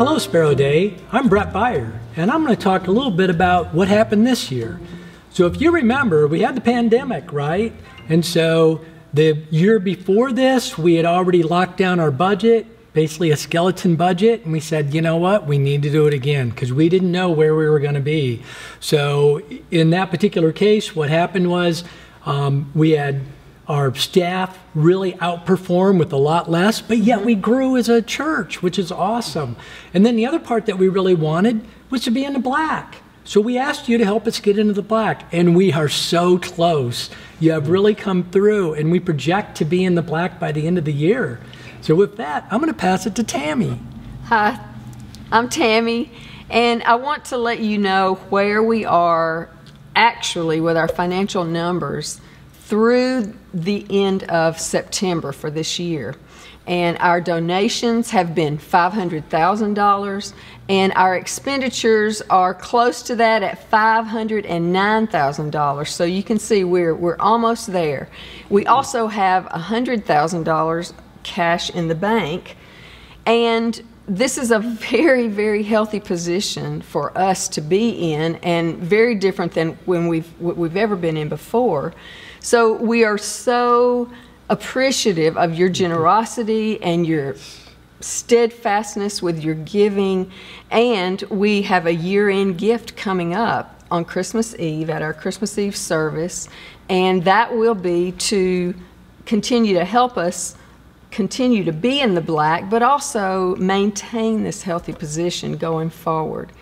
Hello, Spero Dei. I'm Brett Beyer, and I'm going to talk a little bit about what happened this year. So, if you remember, we had the pandemic, right? And so the year before this, we had already locked down our budget, basically a skeleton budget, and we said, you know what, we need to do it again because we didn't know where we were going to be. So, in that particular case, what happened was um, we had our staff really outperform with a lot less, but yet we grew as a church, which is awesome. And then the other part that we really wanted was to be in the black. So we asked you to help us get into the black, and we are so close. You have really come through, and we project to be in the black by the end of the year. So with that, I'm going to pass it to Tammy. Hi, I'm Tammy, and I want to let you know where we are actually with our financial numbers through the end of September for this year. And our donations have been $500,000, and our expenditures are close to that at $509,000. So you can see we're, we're almost there. We also have $100,000 cash in the bank, and this is a very, very healthy position for us to be in, and very different than when we've we've ever been in before. So we are so appreciative of your generosity and your steadfastness with your giving. And we have a year end gift coming up on Christmas Eve at our Christmas Eve service. And that will be to continue to help us continue to be in the black, but also maintain this healthy position going forward.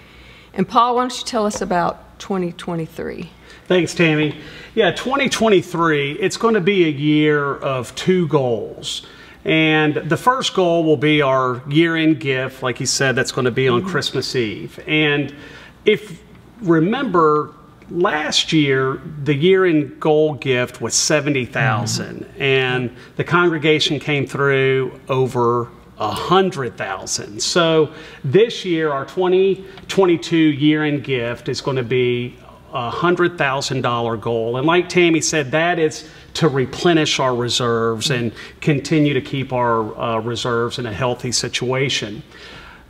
And Paul, why don't you tell us about 2023? Thanks, Tammy. Yeah, 2023, it's going to be a year of two goals. And the first goal will be our year end gift, like you said, that's going to be on mm-hmm. Christmas Eve. And if remember, last year the year end goal gift was 70,000 mm-hmm. and the congregation came through over a hundred thousand. So this year, our 2022 year end gift is going to be a $100,000 goal. And like Tammy said, that is to replenish our reserves and continue to keep our uh, reserves in a healthy situation.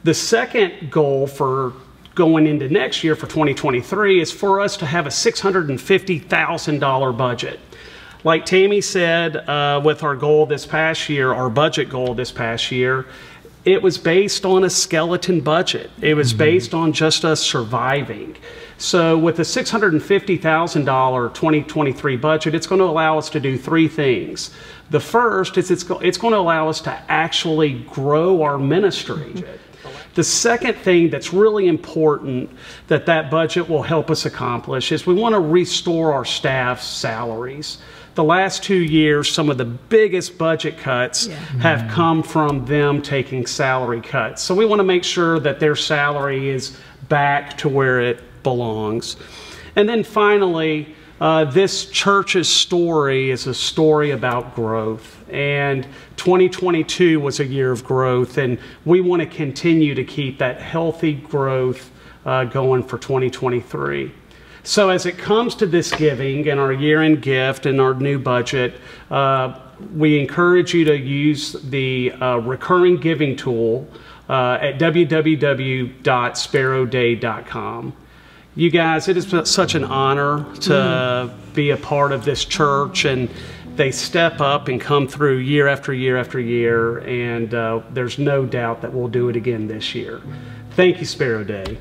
The second goal for going into next year for 2023 is for us to have a $650,000 budget. Like Tammy said, uh, with our goal this past year, our budget goal this past year, it was based on a skeleton budget. It was mm-hmm. based on just us surviving. So with a $650,000 2023 budget, it's going to allow us to do three things. The first is it's, it's going to allow us to actually grow our ministry. The second thing that's really important that that budget will help us accomplish is we want to restore our staff's salaries. The last two years, some of the biggest budget cuts yeah. have mm-hmm. come from them taking salary cuts. So we want to make sure that their salary is back to where it belongs. And then finally, uh, this church's story is a story about growth. And 2022 was a year of growth, and we want to continue to keep that healthy growth uh, going for 2023. So, as it comes to this giving and our year end gift and our new budget, uh, we encourage you to use the uh, recurring giving tool uh, at www.sperodei.com you guys, it is such an honor to mm. be a part of this church, and they step up and come through year after year after year, and uh, there's no doubt that we'll do it again this year. Thank you, Spero Dei.